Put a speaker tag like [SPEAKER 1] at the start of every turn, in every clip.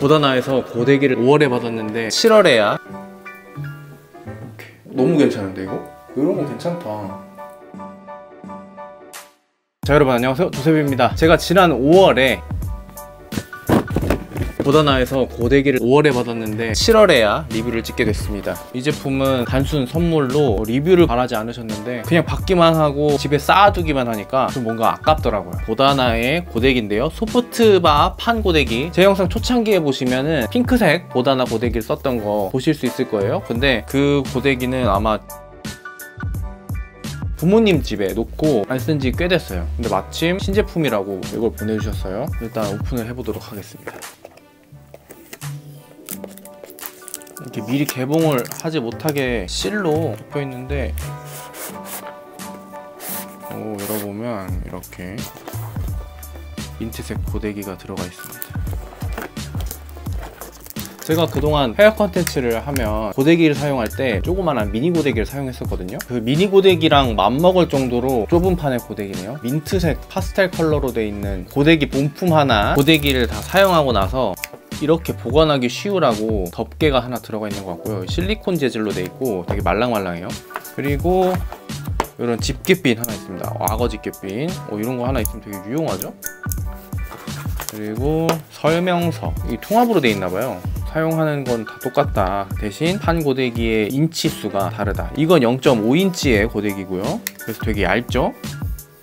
[SPEAKER 1] 보다나에서 고데기를 5월에 받았는데 7월에야? 너무 괜찮은데 이거? 이런 거 괜찮다. 자 여러분 안녕하세요. 조셉입니다. 제가 지난 5월에 보다나에서 고데기를 5월에 받았는데 7월에야 리뷰를 찍게 됐습니다. 이 제품은 단순 선물로 리뷰를 바라지 않으셨는데 그냥 받기만 하고 집에 쌓아두기만 하니까 좀 뭔가 아깝더라고요. 보다나의 고데기인데요. 소프트바 판 고데기. 제 영상 초창기에 보시면은 핑크색 보다나 고데기를 썼던 거 보실 수 있을 거예요. 근데 그 고데기는 아마 부모님 집에 놓고 안 쓴 지 꽤 됐어요. 근데 마침 신제품이라고 이걸 보내주셨어요. 일단 오픈을 해보도록 하겠습니다 이렇게 미리 개봉을 하지 못하게 실로 덮여 있는데 오 열어보면 이렇게 민트색 고데기가 들어가 있습니다. 제가 그동안 헤어 컨텐츠를 하면 고데기를 사용할 때 조그만한 미니 고데기를 사용했었거든요. 그 미니 고데기랑 맞먹을 정도로 좁은 판의 고데기네요. 민트색 파스텔 컬러로 돼 있는 고데기 본품 하나 고데기를 다 사용하고 나서 이렇게 보관하기 쉬우라고 덮개가 하나 들어가 있는 것 같고요. 실리콘 재질로 돼 있고 되게 말랑말랑해요. 그리고 이런 집게핀 하나 있습니다. 악어 집게핀. 어, 이런 거 하나 있으면 되게 유용하죠? 그리고 설명서. 이 통합으로 돼 있나 봐요. 사용하는 건 다 똑같다. 대신 판 고데기의 인치 수가 다르다. 이건 0.5인치의 고데기고요. 그래서 되게 얇죠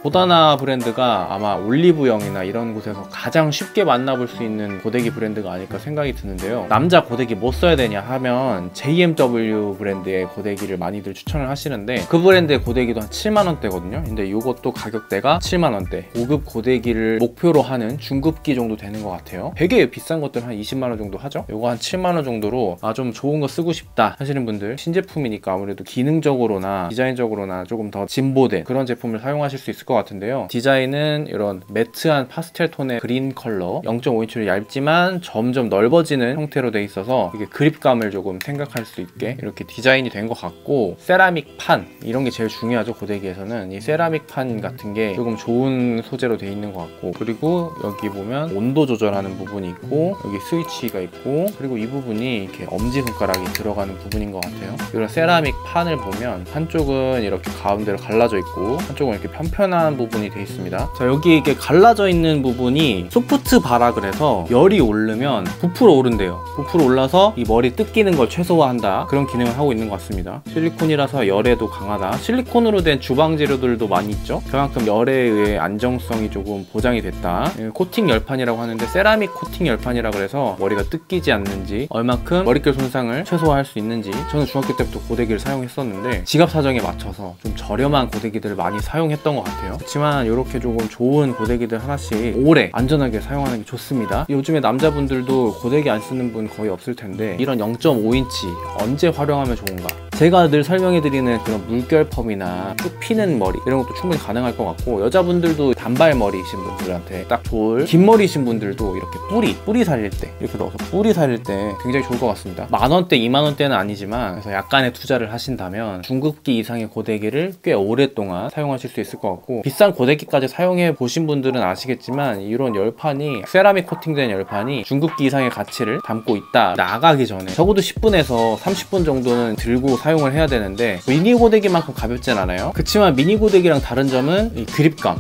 [SPEAKER 1] 보다나 브랜드가 아마 올리브영이나 이런 곳에서 가장 쉽게 만나볼 수 있는 고데기 브랜드가 아닐까 생각이 드는데요. 남자 고데기 뭐 써야 되냐 하면 JMW 브랜드의 고데기를 많이들 추천을 하시는데 그 브랜드의 고데기도 한 7만원대거든요. 근데 이것도 가격대가 7만원대. 고급 고데기를 목표로 하는 중급기 정도 되는 것 같아요. 되게 비싼 것들은 한 20만원 정도 하죠? 이거 한 7만원 정도로 아 좀 좋은 거 쓰고 싶다 하시는 분들 신제품이니까 아무래도 기능적으로나 디자인적으로나 조금 더 진보된 그런 제품을 사용하실 수 있을 것 같은데요. 디자인은 이런 matte한 파스텔 톤의 그린 컬러 0.5인치로 얇지만 점점 넓어지는 형태로 돼 있어서 이게 그립감을 조금 생각할 수 있게 이렇게 디자인이 된 것 같고 세라믹 판 이런 게 제일 중요하죠 고데기에서는. 이 세라믹 판 같은 게 조금 좋은 소재로 돼 있는 것 같고 그리고 여기 보면 온도 조절하는 부분이 있고 여기 스위치가 있고 그리고 이 부분이 이렇게 엄지손가락이 들어가는 부분인 것 같아요. 이런 세라믹 판을 보면 한쪽은 이렇게 가운데로 갈라져 있고 한쪽은 이렇게 편편한 부분이 되어 있습니다. 자 여기 이렇게 갈라져 있는 부분이 소프트 바라 그래서 열이 오르면 부풀어 오른대요. 부풀어 올라서 이 머리 뜯기는 걸 최소화한다. 그런 기능을 하고 있는 것 같습니다. 실리콘이라서 열에도 강하다. 실리콘으로 된 주방 재료들도 많이 있죠? 그만큼 열에 의해 안정성이 조금 보장이 됐다. 예, 코팅 열판이라고 하는데 세라믹 코팅 열판이라 그래서 머리가 뜯기지 않는지 얼마큼 머릿결 손상을 최소화할 수 있는지 저는 중학교 때부터 고데기를 사용했었는데 지갑 사정에 맞춰서 좀 저렴한 고데기들을 많이 사용했던 것 같아 요. 그렇지만 이렇게 조금 좋은 고데기들 하나씩 오래 안전하게 사용하는 게 좋습니다. 요즘에 남자분들도 고데기 안 쓰는 분 거의 없을 텐데 이런 0.5인치 언제 활용하면 좋은가 제가 늘 설명해드리는 그런 물결펌이나 쭉 피는 머리 이런 것도 충분히 가능할 것 같고 여자분들도 단발머리이신 분들한테 딱 좋을 긴 머리이신 분들도 이렇게 뿌리 뿌리 살릴 때 이렇게 넣어서 뿌리 살릴 때 굉장히 좋을 것 같습니다. 만원대 2만원대는 아니지만 그래서 약간의 투자를 하신다면 중급기 이상의 고데기를 꽤 오랫동안 사용하실 수 있을 것 같고 비싼 고데기까지 사용해 보신 분들은 아시겠지만 이런 열판이 세라믹 코팅된 열판이 중급기 이상의 가치를 담고 있다. 나가기 전에 적어도 10분에서 30분 정도는 들고 사용을 해야 되는데 미니 고데기만큼 가볍진 않아요. 그렇지만 미니 고데기랑 다른 점은 이 그립감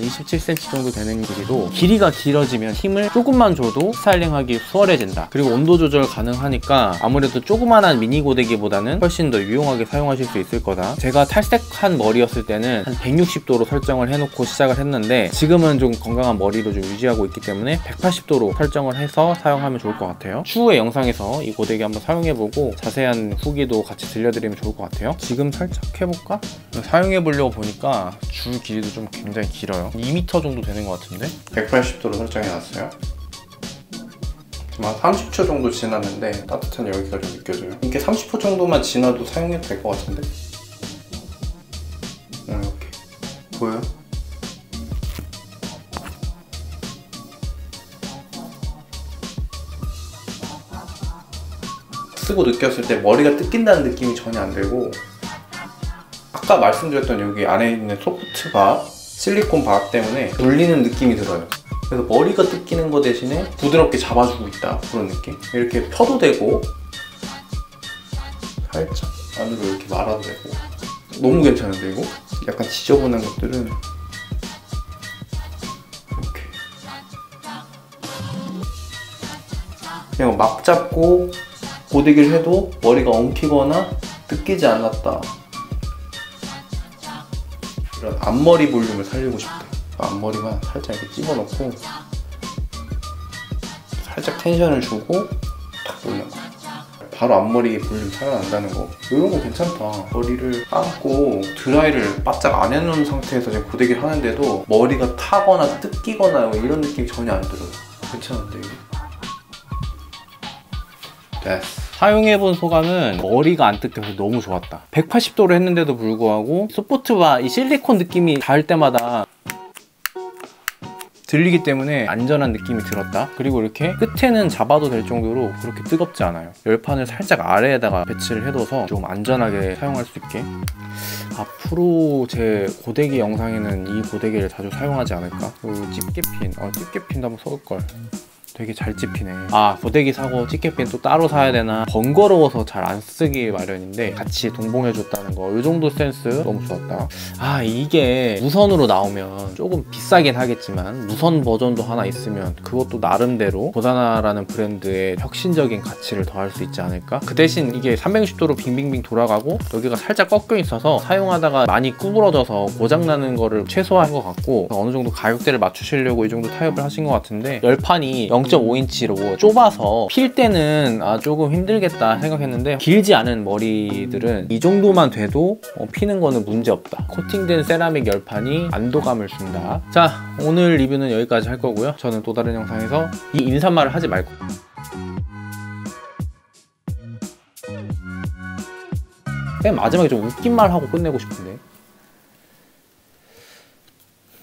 [SPEAKER 1] 27cm 정도 되는 길이도 길이가 길어지면 힘을 조금만 줘도 스타일링하기 수월해진다. 그리고 온도 조절 가능하니까 아무래도 조그만한 미니 고데기보다는 훨씬 더 유용하게 사용하실 수 있을 거다. 제가 탈색한 머리였을 때는 한 160도로 설정을 해놓고 시작을 했는데 지금은 좀 건강한 머리로 좀 유지하고 있기 때문에 180도로 설정을 해서 사용하면 좋을 것 같아요. 추후에 영상에서 이 고데기 한번 사용해보고 자세한 후기도 같이 들려드리면 좋을 것 같아요. 지금 살짝 해볼까? 사용해보려고 보니까 줄 길이도 좀 굉장히 길어요 2m 정도 되는 것 같은데? 180도로 설정해놨어요. 한 30초 정도 지났는데 따뜻한 열기가 좀 느껴져요. 이게 30초 정도만 지나도 사용해도 될 것 같은데? 음, 이렇게. 보여요? 쓰고 느꼈을 때 머리가 뜯긴다는 느낌이 전혀 안 들고 아까 말씀드렸던 여기 안에 있는 소프트 밥 실리콘 밥 때문에 눌리는 느낌이 들어요. 그래서 머리가 뜯기는 거 대신에 부드럽게 잡아주고 있다. 그런 느낌? 이렇게 펴도 되고 살짝 안으로 이렇게 말아도 되고. 너무 괜찮은데 이거? 약간 지저분한 것들은 이렇게. 그냥 막 잡고 고데기를 해도 머리가 엉키거나 뜯기지 않았다 이런 앞머리 볼륨을 살리고 싶다 앞머리만 살짝 이렇게 집어넣고 살짝 텐션을 주고 탁 올려 바로 앞머리 볼륨 살아난다는 거. 이런 거 괜찮다. 머리를 감고 드라이를 바짝 안 해놓은 상태에서 지금 고데기를 하는데도 머리가 타거나 뜯기거나 뭐 이런 느낌이 전혀 안 들어요. 괜찮은데 이거 됐어 사용해본 소감은 머리가 안 뜯겨서 너무 좋았다. 180도로 했는데도 불구하고 스포츠바 이 실리콘 느낌이 닿을 때마다 들리기 때문에 안전한 느낌이 들었다. 그리고 이렇게 끝에는 잡아도 될 정도로 그렇게 뜨겁지 않아요. 열판을 살짝 아래에다가 배치를 해둬서 좀 안전하게 사용할 수 있게. 앞으로 제 고데기 영상에는 이 고데기를 자주 사용하지 않을까? 그리고 집게핀. 어, 집게핀도 한번 써볼걸 되게 잘 찝히네. 아 고데기 사고 집게핀 또 따로 사야 되나? 번거로워서 잘 안 쓰기 마련인데 같이 동봉해줬다는 거 이 정도 센스 너무 좋았다. 아 이게 무선으로 나오면 조금 비싸긴 하겠지만 무선 버전도 하나 있으면 그것도 나름대로 보다나라는 브랜드의 혁신적인 가치를 더할 수 있지 않을까? 그 대신 이게 360도로 빙빙빙 돌아가고 여기가 살짝 꺾여 있어서 사용하다가 많이 구부러져서 고장나는 거를 최소화한 것 같고 어느 정도 가격대를 맞추시려고 이 정도 타협을 하신 것 같은데 열판이 0.5인치로 좁아서 필 때는 아 조금 힘들겠다 생각했는데 길지 않은 머리들은 이 정도만 돼도 어, 피는 거는 문제 없다. 코팅된 세라믹 열판이 안도감을 준다. 자 오늘 리뷰는 여기까지 할 거고요. 저는 또 다른 영상에서 이 인사말을 하지 말고. 맨 마지막에 좀 웃긴 말 하고 끝내고 싶은데